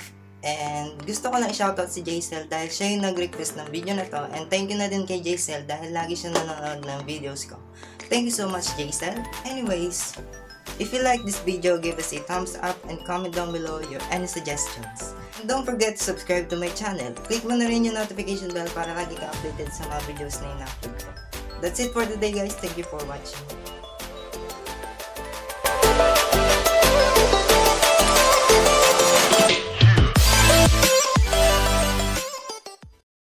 me. And gusto ko lang i-shoutout si Jaisel dahil siya yung nag-request ng video na to. And thank you na din kay Jaisel dahil lagi siya nanonood ng videos ko. Thank you so much, Jaisel. Anyways, if you like this video, give us a thumbs up and comment down below your any suggestions. And don't forget to subscribe to my channel. Click mo na rin yung notification bell para lagi ka updated sa mga videos na ina-upload ko. That's it for today guys. Thank you for watching.